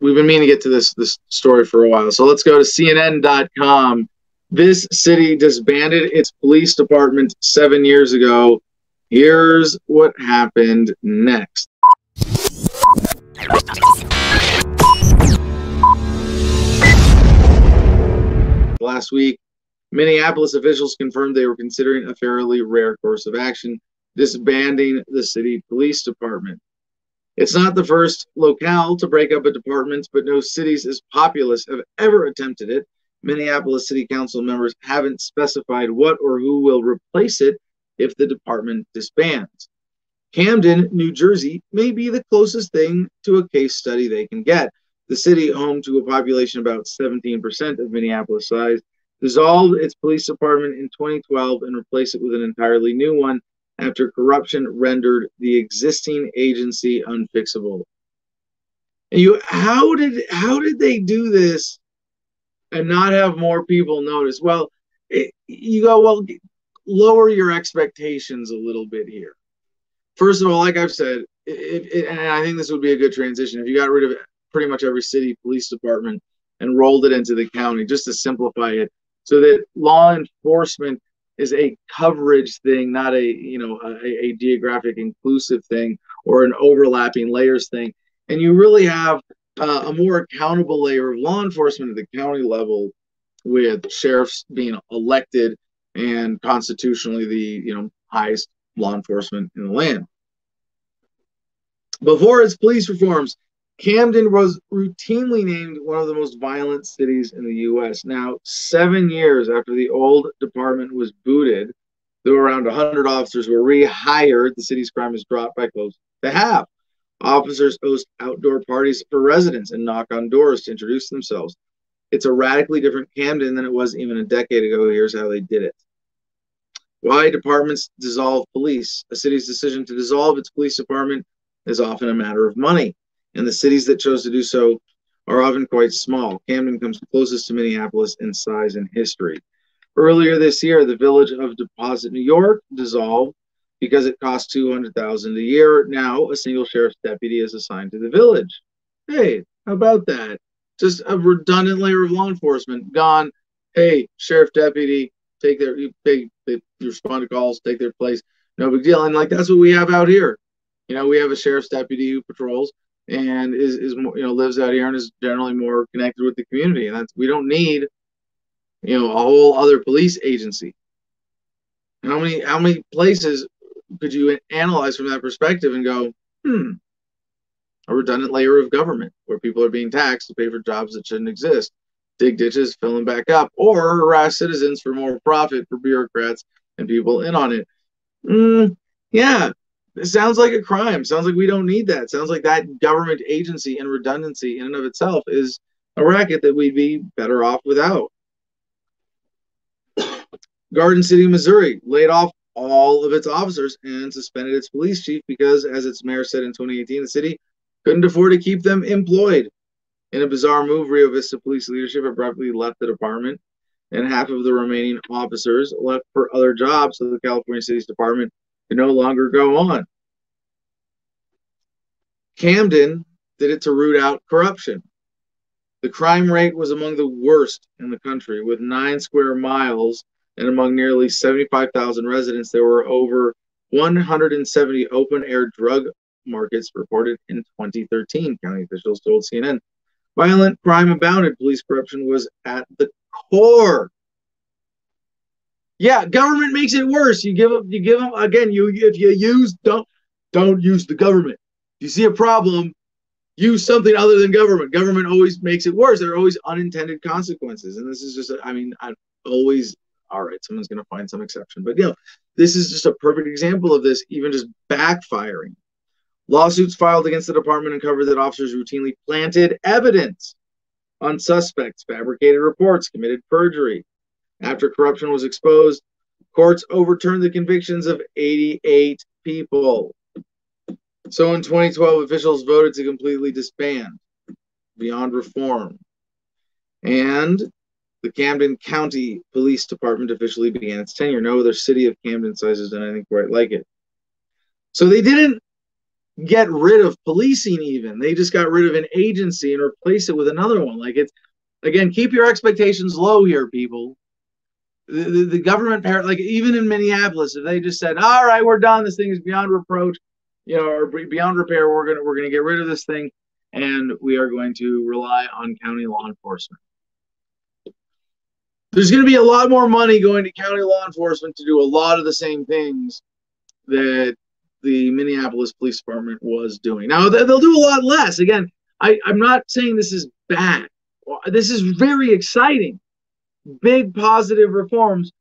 we've been meaning to get to this this story for a while. So let's go to CNN.com. This city disbanded its police department seven years ago. Here's what happened next. Last week, Minneapolis officials confirmed they were considering a fairly rare course of action, disbanding the city police department. It's not the first locale to break up a department, but no cities as populous have ever attempted it. Minneapolis City Council members haven't specified what or who will replace it if the department disbands. Camden, New Jersey, may be the closest thing to a case study they can get. The city, home to a population about 17% of Minneapolis size, dissolved its police department in 2012 and replaced it with an entirely new one after corruption rendered the existing agency unfixable. And you how did how did they do this and not have more people notice? Well, it, you go well lower your expectations a little bit here. First of all, like I've said, it, it, and I think this would be a good transition if you got rid of pretty much every city police department and rolled it into the county just to simplify it so that law enforcement is a coverage thing, not a you know a, a geographic inclusive thing or an overlapping layers thing. And you really have uh, a more accountable layer of law enforcement at the county level, with sheriffs being elected and constitutionally the you know highest law enforcement in the land. Before its police reforms, Camden was routinely named one of the most violent cities in the U.S. Now, seven years after the old department was booted, were around 100 officers were rehired. The city's crime has dropped by close to half. Officers host outdoor parties for residents and knock on doors to introduce themselves. It's a radically different Camden than it was even a decade ago. Here's how they did it. Why departments dissolve police? A city's decision to dissolve its police department is often a matter of money and the cities that chose to do so are often quite small. Camden comes closest to Minneapolis in size and history. Earlier this year, the village of Deposit, New York, dissolved because it cost two hundred thousand a year. Now, a single sheriff's deputy is assigned to the village. Hey, how about that? Just a redundant layer of law enforcement gone. Hey, sheriff deputy, take their they, they respond to calls, take their place. No big deal. And like that's what we have out here. You know, we have a sheriff's deputy who patrols and is is more, you know lives out here and is generally more connected with the community. And that's we don't need you know a whole other police agency. How many how many places could you analyze from that perspective and go, hmm, a redundant layer of government where people are being taxed to pay for jobs that shouldn't exist, dig ditches, fill them back up, or harass citizens for more profit for bureaucrats and people in on it. Mm, yeah, it sounds like a crime. Sounds like we don't need that. Sounds like that government agency and redundancy in and of itself is a racket that we'd be better off without. Garden City, Missouri laid off all of its officers and suspended its police chief because, as its mayor said in 2018, the city couldn't afford to keep them employed. In a bizarre move, Rio Vista police leadership abruptly left the department, and half of the remaining officers left for other jobs, so the California City's department could no longer go on. Camden did it to root out corruption. The crime rate was among the worst in the country, with nine square miles and among nearly 75,000 residents, there were over 170 open air drug markets reported in 2013, county officials told CNN. Violent crime abounded. Police corruption was at the core yeah, government makes it worse. You give them, you give them again. You if you use don't don't use the government. If you see a problem, use something other than government. Government always makes it worse. There are always unintended consequences, and this is just. I mean, I always all right. Someone's going to find some exception, but you know, this is just a perfect example of this. Even just backfiring. Lawsuits filed against the department uncovered that officers routinely planted evidence on suspects, fabricated reports, committed perjury, after corruption was exposed, courts overturned the convictions of 88 people. So in 2012, officials voted to completely disband beyond reform. And the Camden County Police Department officially began its tenure. No other city of Camden size has done anything quite like it. So they didn't get rid of policing even. They just got rid of an agency and replaced it with another one. Like it's again, keep your expectations low here, people. The, the, government, like even in Minneapolis, if they just said, "All right, we're done. This thing is beyond reproach," you know, or beyond repair, we're gonna we're gonna get rid of this thing, and we are going to rely on county law enforcement. There's going to be a lot more money going to county law enforcement to do a lot of the same things that the Minneapolis Police Department was doing. Now they'll do a lot less. Again, I, I'm not saying this is bad. This is very exciting. Big positive reforms.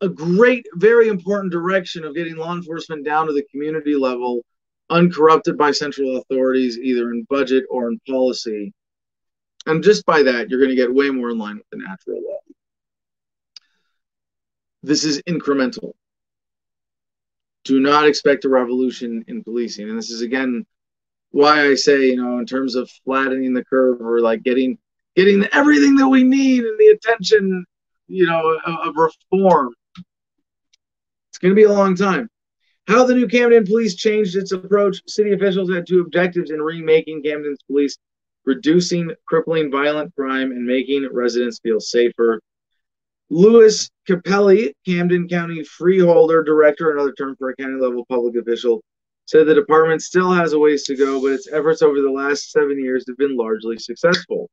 A great, very important direction of getting law enforcement down to the community level, uncorrupted by central authorities, either in budget or in policy. And just by that, you're going to get way more in line with the natural law. This is incremental do not expect a revolution in policing. And this is again why I say, you know, in terms of flattening the curve or like getting getting everything that we need and the attention, you know, of, of reform. It's going to be a long time. How the new Camden police changed its approach. City officials had two objectives in remaking Camden's police reducing crippling violent crime and making residents feel safer. Louis Cappelli, Camden County Freeholder Director, another term for a county level public official, said the department still has a ways to go, but its efforts over the last seven years have been largely successful.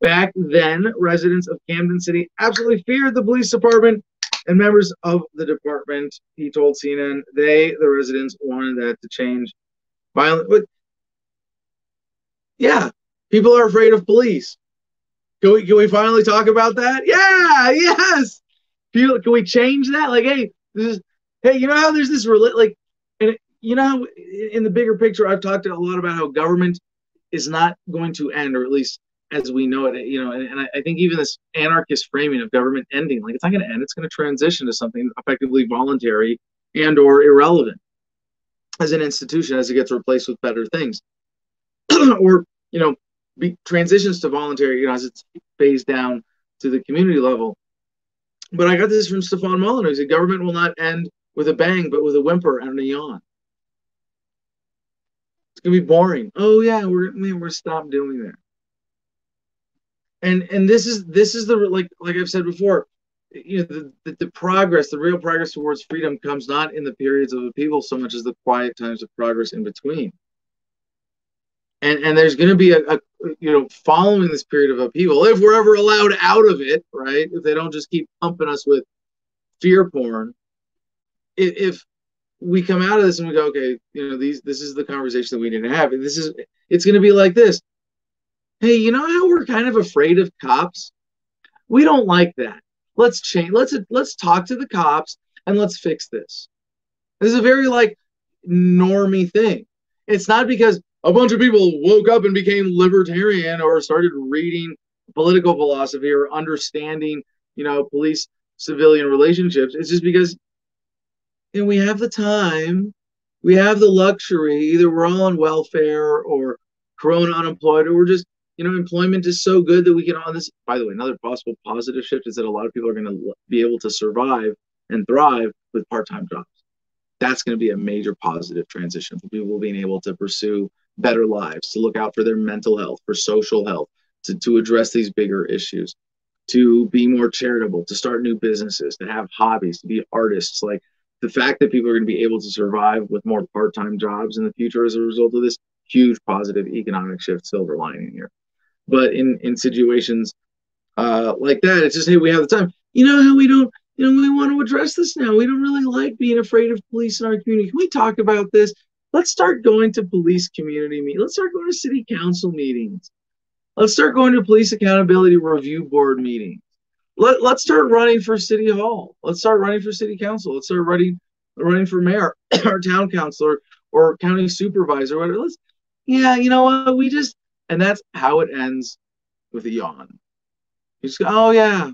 Back then, residents of Camden City absolutely feared the police department and members of the department. He told CNN they, the residents, wanted that to change. Violent, but yeah, people are afraid of police. Can we can we finally talk about that? Yeah, yes. Can, can we change that? Like, hey, this is hey, you know how there's this like, and you know, in the bigger picture, I've talked a lot about how government is not going to end, or at least as we know it. You know, and, and I, I think even this anarchist framing of government ending, like, it's not going to end. It's going to transition to something effectively voluntary and or irrelevant as an institution as it gets replaced with better things, or you know be, transitions to voluntary, you know, as it's phased down to the community level. But I got this from Stefan Molyneux. He said, government will not end with a bang, but with a whimper and a yawn. It's gonna be boring. Oh yeah, we're we're stop doing that. And and this is this is the like like I've said before, you know the, the, the progress, the real progress towards freedom comes not in the periods of upheaval so much as the quiet times of progress in between. And and there's going to be a, a, you know following this period of upheaval if we're ever allowed out of it right? If they don't just keep pumping us with fear porn. If, if we come out of this and we go okay you know these this is the conversation that we need to have. This is it's going to be like this hey you know how we're kind of afraid of cops? We don't like that. Let's change let's let's talk to the cops and let's fix this. This is a very like normy thing. It's not because a bunch of people woke up and became libertarian or started reading political philosophy or understanding, you know, police civilian relationships. It's just because know, we have the time, we have the luxury, either we're all on welfare or corona unemployed, or we're just, you know, employment is so good that we can on this. By the way, another possible positive shift is that a lot of people are going to be able to survive and thrive with part-time jobs. That's going to be a major positive transition for people being able to pursue better lives, to look out for their mental health, for social health, to, to address these bigger issues, to be more charitable, to start new businesses, to have hobbies, to be artists. Like the fact that people are going to be able to survive with more part time jobs in the future as a result of this huge positive economic shift, silver lining here. But in, in situations uh, like that, it's just, hey, we have the time. You know how we don't, you know, we want to address this now. We don't really like being afraid of police in our community. Can we talk about this? let's start going to police community meetings. Let's start going to city council meetings. Let's start going to police accountability review board meetings. Let, let's start running for city hall. Let's start running for city council. Let's start running running for mayor or town councilor or county supervisor. Whatever. Let's yeah, you know what? We just and that's how it ends with a yawn. You just go, oh yeah.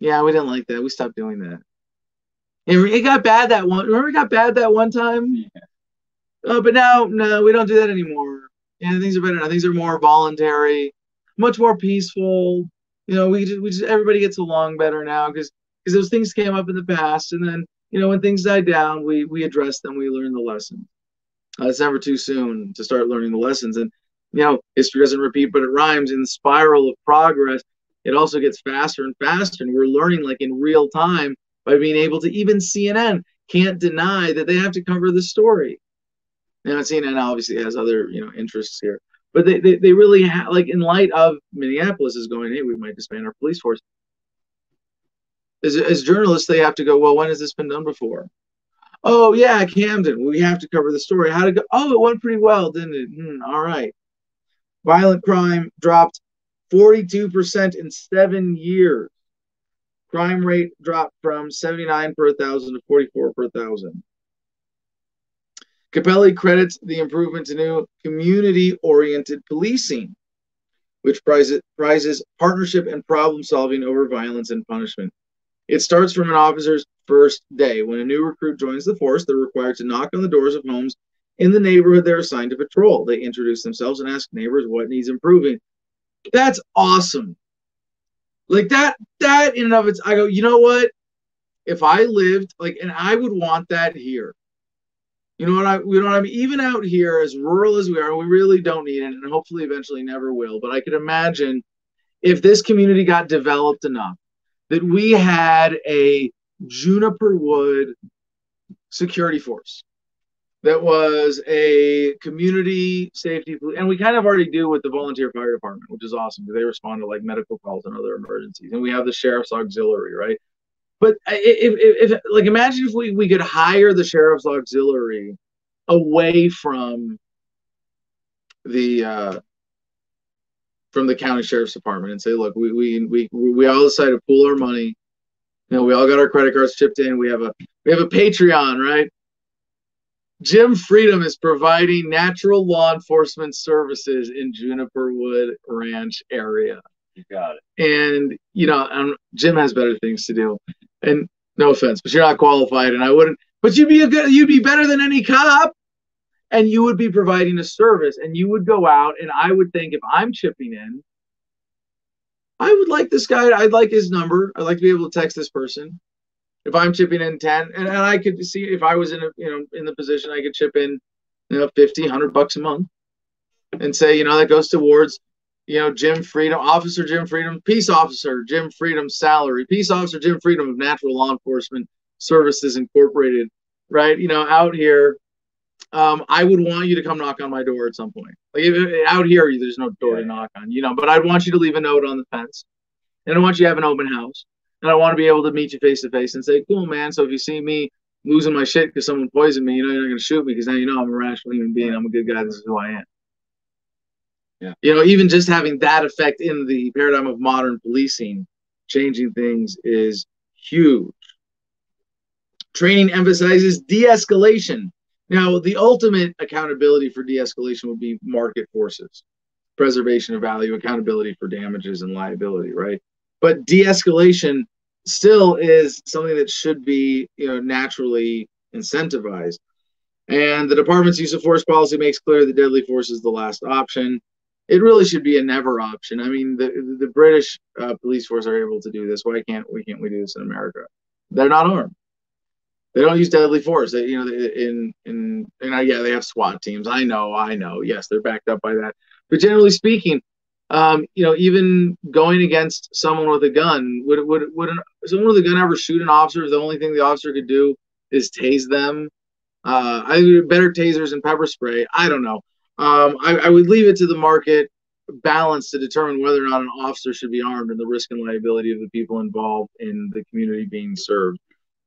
Yeah, we didn't like that. We stopped doing that. it got bad that one. Remember, it got bad that one time. Yeah. Uh, but now, no, we don't do that anymore. Yeah, things are better now. Things are more voluntary, much more peaceful. You know, we just, we just everybody gets along better now because because those things came up in the past, and then you know when things died down, we we address them, we learn the lesson. Uh, it's never too soon to start learning the lessons. And, you know, history doesn't repeat, but it rhymes. In the spiral of progress, it also gets faster and faster. And we're learning like in real time by being able to even CNN can't deny that they have to cover the story. Now, CNN obviously has other, you know, interests here. But they, they, they really have, like, in light of Minneapolis is going, hey, we might disband our police force. As, as journalists, they have to go, well, when has this been done before? Oh yeah, Camden. We have to cover the story. How to go? Oh, it went pretty well, didn't it? Hmm, all right. Violent crime dropped 42% in seven years. Crime rate dropped from 79 per thousand to 44 per thousand. Cappelli credits the improvement to new community-oriented policing, which prizes, prizes partnership and problem solving over violence and punishment. It starts from an officer's first day. When a new recruit joins the force, they're required to knock on the doors of homes in the neighborhood they're assigned to patrol. They introduce themselves and ask neighbors what needs improving. That's awesome. Like that, that in and of its, I go, you know what? If I lived like, and I would want that here. You know what I, you know what I mean? Even out here, as rural as we are, we really don't need it, and hopefully, eventually, never will. But I could imagine if this community got developed enough that we had a juniper wood security force that was a community safety and we kind of already do with the volunteer fire department which is awesome because they respond to like medical calls and other emergencies and we have the sheriff's auxiliary right? But if, if, if like imagine if we, we could hire the sheriff's auxiliary away from the uh from the county sheriff's department and say look we we we, we all decided to pool our money. You know we all got our credit cards chipped in. We have a we have a patreon right Jim Freedom is providing natural law enforcement services in Juniper Wood Ranch area. You got it. And you know, um, Jim has better things to do. And no offense, but you're not qualified, and I wouldn't. But you'd be a good. You'd be better than any cop, and you would be providing a service, and you would go out, and I would think if I'm chipping in, I would like this guy. I'd like his number. I'd like to be able to text this person if I'm chipping in 10 and, and I could see if I was in a, you know, in the position I could chip in, you know, 50, 100 bucks a month and say, you know, that goes towards, you know, Jim Freedom, Officer Jim Freedom, Peace Officer Jim Freedom salary, Peace Officer Jim Freedom of Natural Law Enforcement Services Incorporated, right? You know, out here, um, I would want you to come knock on my door at some point. Like if, out here, there's no door to knock on, you know, but I'd want you to leave a note on the fence and I want you to have an open house and I want to be able to meet you face to face and say, "Cool, man." So if you see me losing my shit because someone poisoned me, you know you're not going to shoot me because now you know I'm a rational human being. I'm a good guy. This is who I am. Yeah. You know, even just having that effect in the paradigm of modern policing, changing things is huge. Training emphasizes de-escalation. Now, the ultimate accountability for de-escalation would be market forces, preservation of value, accountability for damages and liability, right? But de-escalation still is something that should be you know naturally incentivized. And the department's use of force policy makes clear that deadly force is the last option. It really should be a never option. I mean the the british uh, police force are able to do this. Why can't we can't we do this in america? They're not armed. They don't use deadly force. They, you know in in and yeah they have swat teams. I know i know. Yes they're backed up by that. But generally speaking um, you know, even going against someone with a gun, would would would an, someone with a gun ever shoot an officer? If the only thing the officer could do is tase them. Uh, I better tasers and pepper spray. I don't know. Um, I, I would leave it to the market balance to determine whether or not an officer should be armed and the risk and liability of the people involved in the community being served.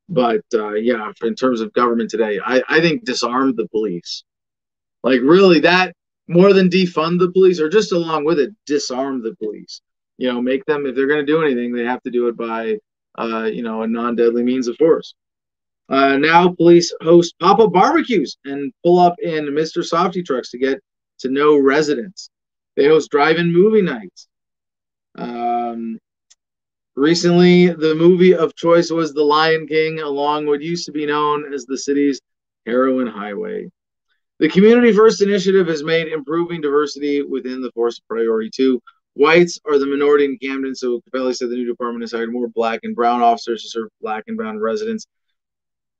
But uh, yeah, in terms of government today, I, I think disarm the police. Like really, that more than defund the police or just along with it disarm the police. You know make them if they're going to do anything they have to do it by uh, you know a non-deadly means of force. Uh, now police host pop-up barbecues and pull up in mr Softee trucks to get to know residents. They host drive-in movie nights. Um, recently the movie of choice was the lion king along what used to be known as the city's heroin highway the Community First Initiative has made improving diversity within the force a priority too. Whites are the minority in Camden, so Cappelli said the new department has hired more black and brown officers to serve black and brown residents.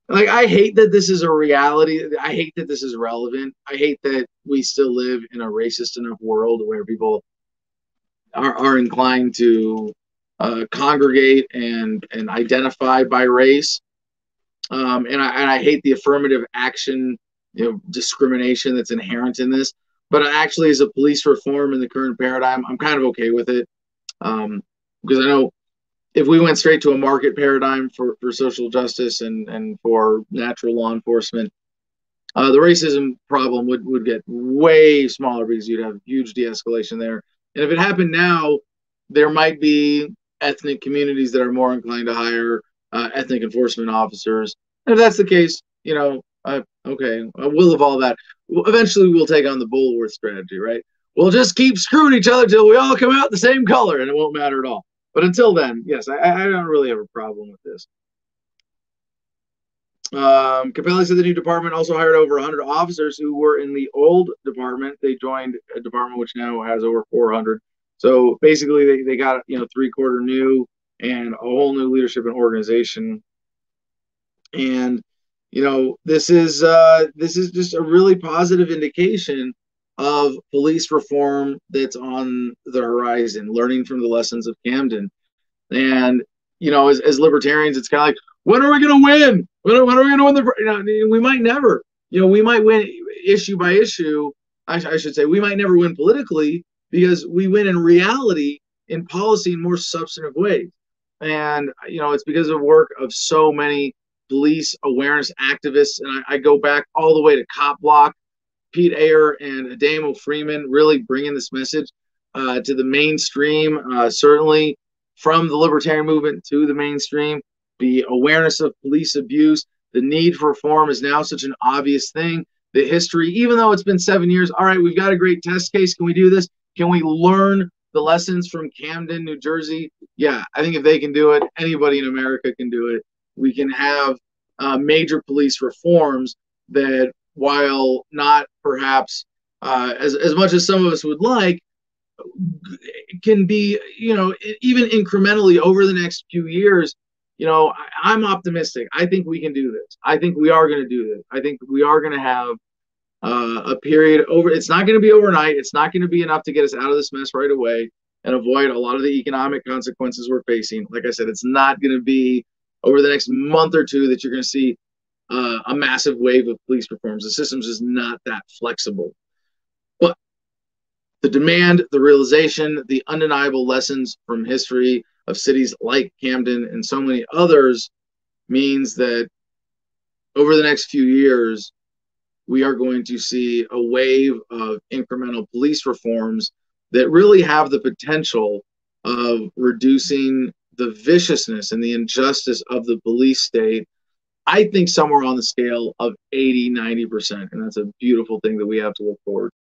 like I hate that this is a reality. I hate that this is relevant. I hate that we still live in a racist enough world where people are, are inclined to uh, congregate and and identify by race. Um, and I and I hate the affirmative action, you know, discrimination that's inherent in this. But actually, as a police reform in the current paradigm, I'm kind of okay with it um, because I know if we went straight to a market paradigm for, for social justice and, and for natural law enforcement, uh, the racism problem would, would get way smaller because you'd have huge de-escalation there. And if it happened now, there might be ethnic communities that are more inclined to hire uh, ethnic enforcement officers. And if that's the case, you know, uh, okay, we'll evolve that. Eventually, we'll take on the Bulworth strategy, right? We'll just keep screwing each other till we all come out the same color, and it won't matter at all. But until then, yes, I, I don't really have a problem with this. Um, Cappelli said the new department also hired over 100 officers who were in the old department. They joined a department which now has over 400. So basically, they, they got you know three quarter new and a whole new leadership and organization. And you know this is uh, this is just a really positive indication of police reform that's on the horizon, learning from the lessons of Camden. And, you know, as, as libertarians, it's kind of like, when are we going to win? When are, when are we going to win the? You know, we might never. You know, we might win issue by issue. I, I should say we might never win politically because we win in reality in policy in more substantive ways. And you know, it's because of work of so many police awareness activists. And I, I go back all the way to Cop Block Pete Eyre and Ademo Freeman really bringing this message uh, to the mainstream, uh, certainly from the libertarian movement to the mainstream. The awareness of police abuse, the need for reform is now such an obvious thing. The history, even though it's been seven years, all right, we've got a great test case. Can we do this? Can we learn the lessons from Camden, New Jersey? Yeah, I think if they can do it, anybody in America can do it. We can have uh, major police reforms that while not perhaps uh, as, as much as some of us would like, can be, you know, even incrementally over the next few years. You know, I, I'm optimistic. I think we can do this. I think we are going to do this. I think we are going to have uh, a period over. It's not going to be overnight. It's not going to be enough to get us out of this mess right away and avoid a lot of the economic consequences we're facing. Like I said, it's not going to be over the next month or two that you're going to see uh, a massive wave of police reforms. The system's is not that flexible. But the demand, the realization, the undeniable lessons from history of cities like Camden and so many others means that over the next few years, we are going to see a wave of incremental police reforms that really have the potential of reducing the viciousness and the injustice of the police state I think somewhere on the scale of 80, 90%. And that's a beautiful thing that we have to look forward.